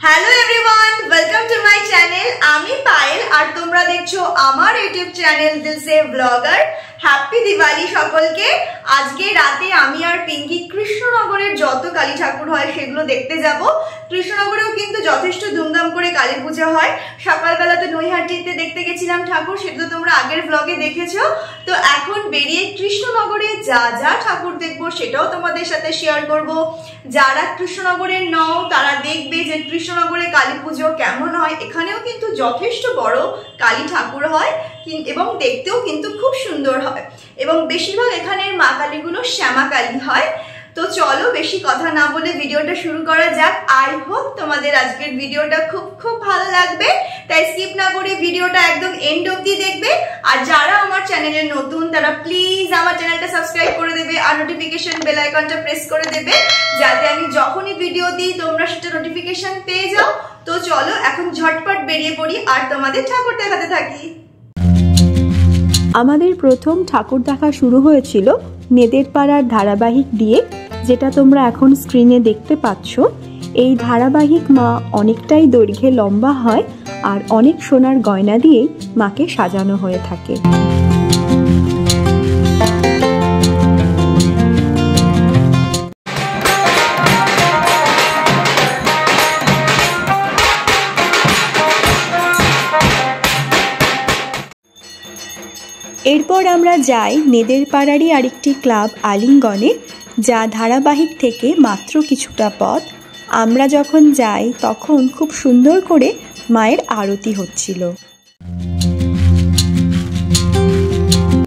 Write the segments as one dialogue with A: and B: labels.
A: Hello everyone welcome to my channel আমি পায়েল আর তোমরা দেখছ আমার YouTube channel Dilse blogger happy Diwali সকলকে। আজকে রাতে আমি আর পিঙ্কি কৃষ্ণনগরের যত কালী ঠাকুর হয় সেগুলো দেখতে যাব। কৃষ্ণনগরেও কিন্তু যথেষ্ট ধুমধাম করে কালী পূজা হয়। সকালবেলা তো নৈহাটিতে দেখতে গেছিলাম ঠাকুর সেটা তো তোমরা আগের ব্লগে দেখেছ। তো এখন বেরিয়ে কৃষ্ণনগরে যা যা ঠাকুর দেখব সেটাও তোমাদের সাথে শেয়ার করব। যারা কৃষ্ণনগরের নও, তারা দেখবে যে কৃষ্ণনগরে কালী পুজো কেমন হয়। এখানেও কিন্তু যথেষ্ট বড় কালী ঠাকুর হয়। এবং দেখতেও কিন্তু খুব সুন্দর হয়। এবং বেশিরভাগ এখানের মা কালীগুলো শ্যামা কালী হয়। তো চলো বেশি কথা না বলে ভিডিওটা শুরু করা যাক। আই হোপ তোমাদের আজকের ভিডিওটা খুব খুব ভালো লাগবে। তাই স্কিপ না করে ভিডিওটা একদম এন্ড অবধি দেখবে। আর যারা আমার চ্যানেলে নতুন, তারা প্লিজ আমার চ্যানেলটা সাবস্ক্রাইব করে দেবে আর নোটিফিকেশন বেল আইকনটা প্রেস করে দেবে। যাতে আমি যখনই ভিডিও দিই, তোমরা সেটা নোটিফিকেশন পেয়ে যাও। তো চলো এখন ঝটপট বেরিয়ে পড়ি। আর তোমাদের ঠাকুর দেখাতে থাকি।
B: আমাদের প্রথম ঠাকুর দেখা শুরু হয়েছিল মেদের পাড়ার ধারাবাহিক দিয়ে, যেটা তোমরা এখন স্ক্রিনে দেখতে পাচ্ছ। এই ধারাবাহিক মা অনেকটাই দৈর্ঘ্যে লম্বা হয় আর অনেক সোনার গয়না দিয়েই মাকে সাজানো হয়ে থাকে। এরপর আমরা যাই নেদের পাড়ারই আরেকটি ক্লাব আলিঙ্গনে, যা ধারাবাহিক থেকে মাত্র কিছুটা পথ। আমরা যখন যাই, তখন খুব সুন্দর করে মায়ের আরতি হচ্ছিল।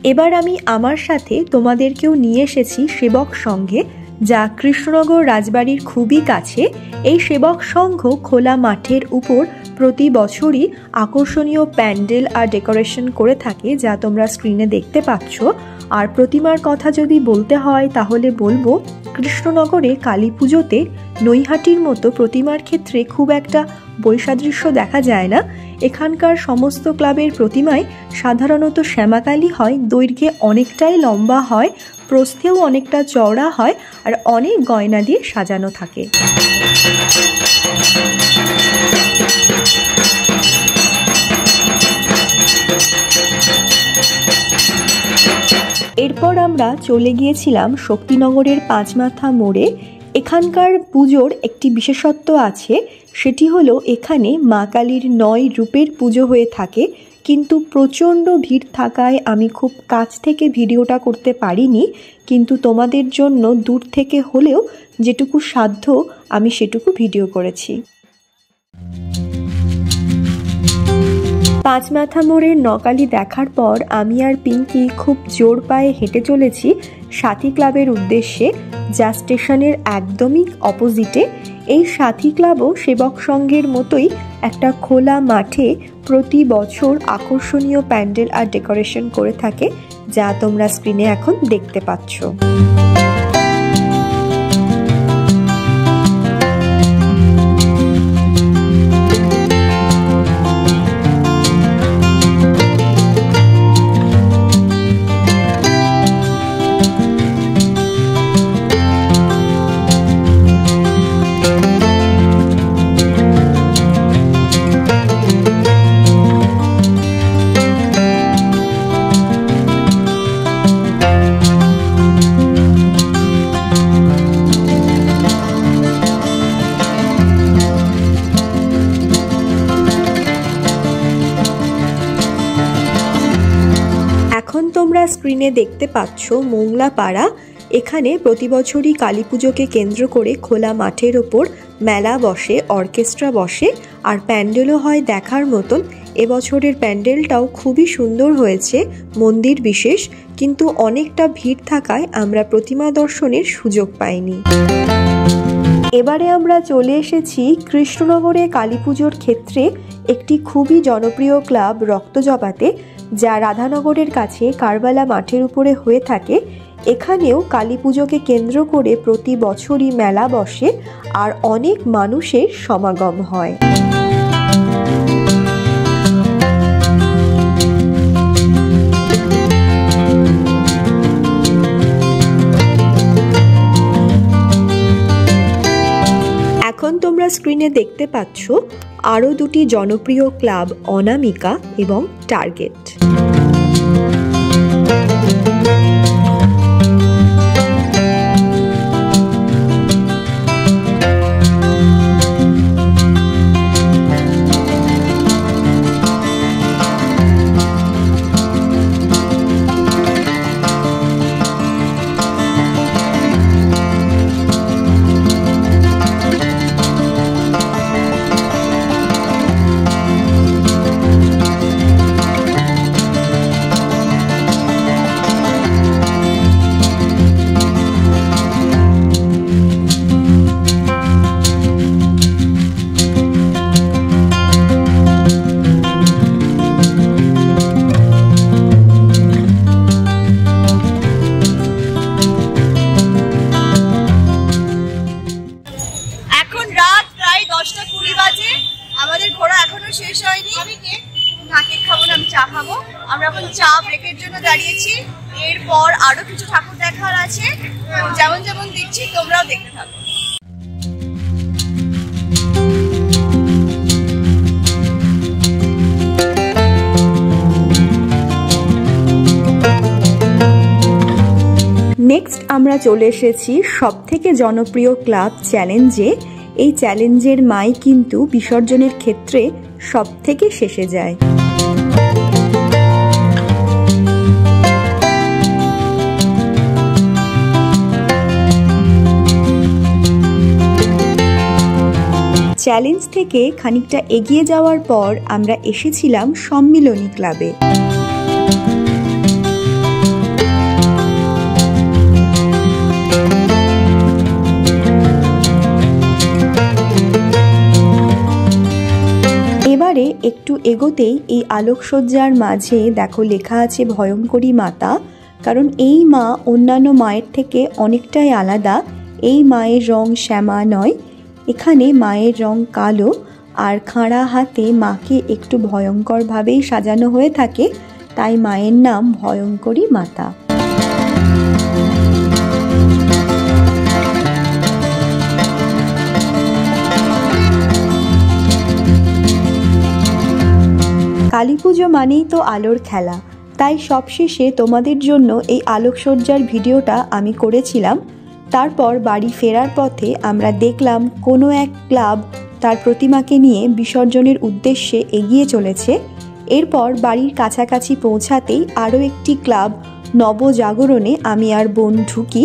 B: এবার আমি আমার সাথে তোমাদেরকেও নিয়ে এসেছি সেবক সঙ্গে। যা কৃষ্ণনগর রাজবাড়ির খুবই কাছে, এই সেবক সংঘ খোলা মাঠের উপর প্রতি বছরই আকর্ষণীয় প্যান্ডেল আর ডেকোরেশন করে থাকে যা তোমরা স্ক্রিনে দেখতে পাচ্ছ। আর প্রতিমার কথা যদি বলতে হয়, তাহলে বলব কৃষ্ণনগরে কালী পুজোতে নৈহাটির মতো প্রতিমার ক্ষেত্রে খুব একটা বৈসাদৃশ্য দেখা যায় না। এখানকার সমস্ত ক্লাবের প্রতিমায় সাধারণত শ্যামাকালী হয়, দৈর্ঘ্যে অনেকটাই লম্বা হয় প্রস্থেও অনেকটা চওড়া হয় আর অনেক গয়না দিয়ে সাজানো থাকে। এরপর আমরা চলে গিয়েছিলাম শক্তিনগরের পাঁচমাথা মোড়ে। এখানকার পুজোর একটি বিশেষত্ব আছে, সেটি হলো এখানে মা কালীর নয় রূপের পুজো হয়ে থাকে। কিন্তু প্রচণ্ড ভিড় থাকায় আমি খুব কাছ থেকে ভিডিওটা করতে পারিনি, কিন্তু তোমাদের জন্য দূর থেকে হলেও যেটুকু সাধ্য আমি সেটুকু ভিডিও করেছি। পাঁচ মাথা মোড়ের নকালি দেখার পর আমি আর পিঙ্কি খুব জোর পায়ে হেঁটে চলেছি সাথী ক্লাবের উদ্দেশ্যে, যা স্টেশনের একদমই অপোজিটে, এই সাথী ক্লাবও সেবক সংঘের মতোই একটা খোলা মাঠে প্রতি বছর আকর্ষণীয় প্যান্ডেল আর ডেকোরেশন করে থাকে, যা তোমরা স্ক্রিনে এখন দেখতে পাচ্ছ। স্ক্রিনে দেখতে পাচ্ছ মোংলা পাড়া এখানে প্রতি বছরই কালী পুজোকে কেন্দ্র করে খোলা মাঠের ওপর মেলা বসে, অর্কেস্ট্রা বসে, আর প্যান্ডেলও হয় দেখার মতন। এবছরের প্যান্ডেলটাও খুবই সুন্দর হয়েছে, মন্দির বিশেষ, কিন্তু অনেকটা ভিড় থাকায় আমরা প্রতিমা দর্শনের সুযোগ পাইনি। এবারে আমরা চলে এসেছি কৃষ্ণনগরে কালী ক্ষেত্রে, একটি খুবই জনপ্রিয় ক্লাব রক্তজবাতে যা রাধানগরের কাছে কারবালা মাঠের উপরে হয়ে থাকে, এখানেও কালী পুজোকে কেন্দ্র করে প্রতি বছরই মেলা বসে আর অনেক মানুষের সমাগম হয়। এখন তোমরা স্ক্রিনে দেখতে পাচ্ছ, আরও দুটি জনপ্রিয় ক্লাব অনামিকা এবং টার্গেট।
A: এখন চা খাব। আমরা এখন চা ব্রেকের জন্য দাঁড়িয়েছি। এরপর আরও কিছু ঠাকুর দেখার আছে। যেমন যেমন দিচ্ছি তোমরাও দেখতে থাকো।
B: নেক্সট আমরা চলে এসেছি সবথেকে জনপ্রিয় ক্লাব চ্যালেঞ্জে। এই চ্যালেঞ্জের মাই কিন্তু বিসর্জনের ক্ষেত্রে সবথেকে শেষে যায়। চ্যালেঞ্জ থেকে খানিকটা এগিয়ে যাওয়ার পর আমরা এসেছিলাম সম্মিলনী ক্লাবে। এবারে একটু এগোতেই এই আলোকসজ্জার মাঝে দেখো লেখা আছে ভয়ঙ্করী মাতা, কারণ এই মা অন্যান্য মায়ের থেকে অনেকটাই আলাদা। এই মায়ের রং শ্যামা নয় এখানে মায়ের রং কালো আর খাঁড়া হাতে মাকে একটু ভয়ঙ্করভাবেই সাজানো হয়ে থাকে, তাই মায়ের নাম ভয়ঙ্করী মাতা। কালী পুজো মানেই তো আলোর খেলা, তাই সবশেষে তোমাদের জন্য এই আলোকসজ্জার ভিডিওটা আমি করেছিলাম। তারপর বাড়ি ফেরার পথে আমরা দেখলাম কোনো এক ক্লাব তার প্রতিমাকে নিয়ে বিসর্জনের উদ্দেশ্যে এগিয়ে চলেছে। এরপর বাড়ির কাছাকাছি পৌঁছাতেই আরও একটি ক্লাব নবজাগরণে আমি আর বোন ঢুকি।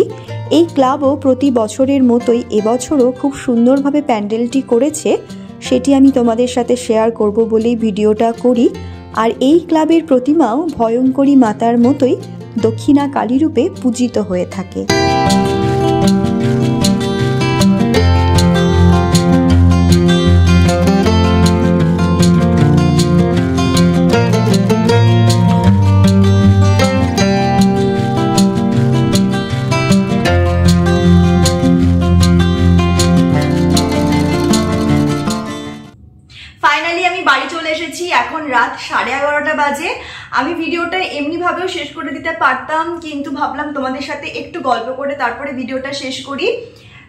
B: এই ক্লাবও প্রতি বছরের মতোই এবছরও খুব সুন্দরভাবে প্যান্ডেলটি করেছে। সেটি আমি তোমাদের সাথে শেয়ার করব বলেই ভিডিওটা করি। আর এই ক্লাবের প্রতিমাও ভয়ঙ্করী মাতার মতোই দক্ষিণা কালী রূপে পূজিত হয়ে থাকে।
A: এগারোটা বাজে। আমি ভিডিওটা এমনিভাবেও শেষ করে দিতে পারতাম, কিন্তু ভাবলাম তোমাদের সাথে একটু গল্প করে তারপরে ভিডিওটা শেষ করি।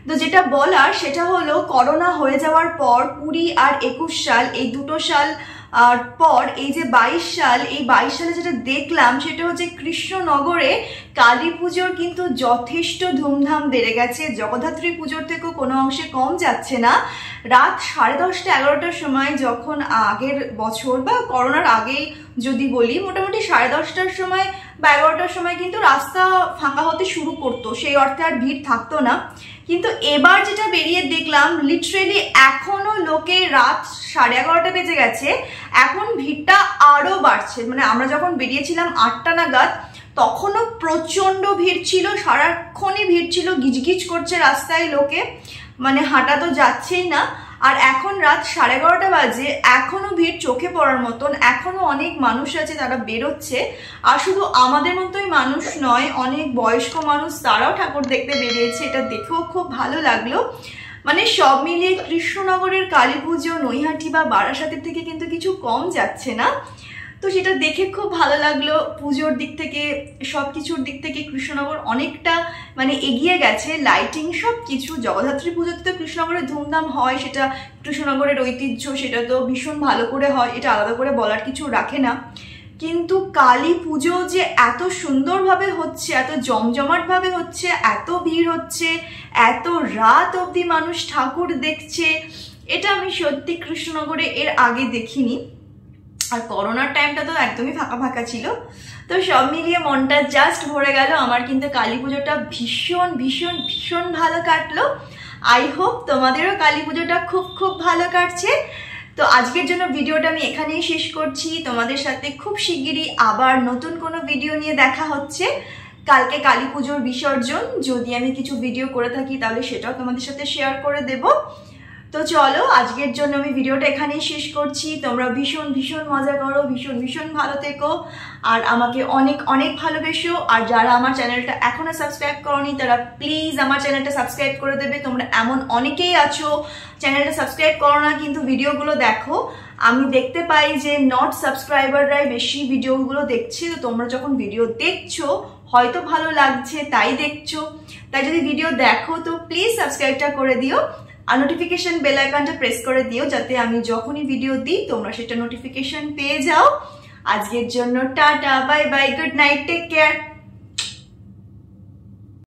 A: তো যেটা বলার, সেটা হলো, করোনা হয়ে যাওয়ার পর কুড়ি আর একুশ সাল, এই দুটো সাল আর পর এই যে বাইশ সাল, এই বাইশ সালে যেটা দেখলাম সেটা হচ্ছে কৃষ্ণনগরে কালী পুজোর কিন্তু যথেষ্ট ধুমধাম বেড়ে গেছে। জগদ্ধাত্রী পুজোর থেকেও কোনো অংশে কম যাচ্ছে না। রাত সাড়ে দশটা, এগারোটার সময় যখন আগের বছর বা করোনার আগেই যদি বলি, মোটামুটি সাড়ে দশটার সময় বা এগারোটার সময় কিন্তু রাস্তা ফাঁকা হতে শুরু করতো, সেই অর্থে আর ভিড় থাকতো না। কিন্তু এবার যেটা বেরিয়ে দেখলাম লিটারেলি এখনও লোকে রাত সাড়ে এগারোটা বেজে গেছে, এখন ভিড়টা আরও বাড়ছে। মানে আমরা যখন বেরিয়েছিলাম আটটা নাগাদ, তখনও প্রচণ্ড ভিড় ছিল, সারাক্ষণই ভিড় ছিল, গিজগিজ করছে রাস্তায় লোকে। মানে হাঁটা তো যাচ্ছেই না। আর এখন রাত সাড়ে এগারোটা বাজে এখনও ভিড় চোখে পড়ার মতন এখনও অনেক মানুষ আছে তারা বেরোচ্ছে। আর শুধু আমাদের মতোই মানুষ নয়, অনেক বয়স্ক মানুষ, তারাও ঠাকুর দেখতে বেরিয়েছে, এটা দেখেও খুব ভালো লাগল। মানে সব মিলিয়ে কৃষ্ণনগরের কালী পুজো নৈহাটি বা বারাসাতের থেকে কিন্তু কিছু কম যাচ্ছে না। তো সেটা দেখে খুব ভালো লাগল। পুজোর দিক থেকে সব কিছুর দিক থেকে কৃষ্ণনগর অনেকটা মানে এগিয়ে গেছে। লাইটিং সব কিছু জগদ্ধাত্রী পুজোতে তো কৃষ্ণনগরে ধুমধাম হয়, সেটা কৃষ্ণনগরের ঐতিহ্য, সেটা তো ভীষণ ভালো করে হয়, এটা আলাদা করে বলার কিছু রাখে না। কিন্তু কালী পুজো যে এত সুন্দরভাবে হচ্ছে, এত জমজমাটভাবে হচ্ছে, এত ভিড় হচ্ছে, এত রাত অবধি মানুষ ঠাকুর দেখছে, এটা আমি সত্যি কৃষ্ণনগরে এর আগে দেখিনি। আর করোনার টাইমটা তো একদমই ফাঁকা ফাঁকা ছিল। তো সব মিলিয়ে মনটা জাস্ট ভরে গেল। আমার কিন্তু কালী পুজোটা ভীষণ ভীষণ ভীষণ ভালো কাটলো। আই হোপ তোমাদেরও কালী পুজোটা খুব খুব ভালো কাটছে। তো আজকের জন্য ভিডিওটা আমি এখানেই শেষ করছি। তোমাদের সাথে খুব শিগগিরই আবার নতুন কোনো ভিডিও নিয়ে দেখা হচ্ছে। কালকে কালী পুজোর বিসর্জন। যদি আমি কিছু ভিডিও করে থাকি, তাহলে সেটাও তোমাদের সাথে শেয়ার করে দেবো। তো চলো, আজকের জন্য আমি ভিডিওটা এখানেই শেষ করছি। তোমরা ভীষণ ভীষণ মজা করো, ভীষণ ভীষণ ভালো থেকো। আর আমাকে অনেক অনেক ভালোবেসো। আর যারা আমার চ্যানেলটা এখনও সাবস্ক্রাইব করনি, তারা প্লিজ আমার চ্যানেলটা সাবস্ক্রাইব করে দেবে। তোমরা এমন অনেকেই আছো, চ্যানেলটা সাবস্ক্রাইব করো না, কিন্তু ভিডিওগুলো দেখো। আমি দেখতে পাই যে নট সাবস্ক্রাইবাররাই বেশি ভিডিওগুলো দেখছে। তো তোমরা যখন ভিডিও দেখছ, হয়তো ভালো লাগছে, তাই দেখছ। তাই যদি ভিডিও দেখো, তো প্লিজ সাবস্ক্রাইবটা করে দিও। আর নোটিফিকেশন বেল আইকনটা প্রেস করে দিও যাতে আমি যখনই ভিডিও দিই, তোমরা সেটা নোটিফিকেশন পেয়ে যাও। আজকের জন্য tata bye bye good night take care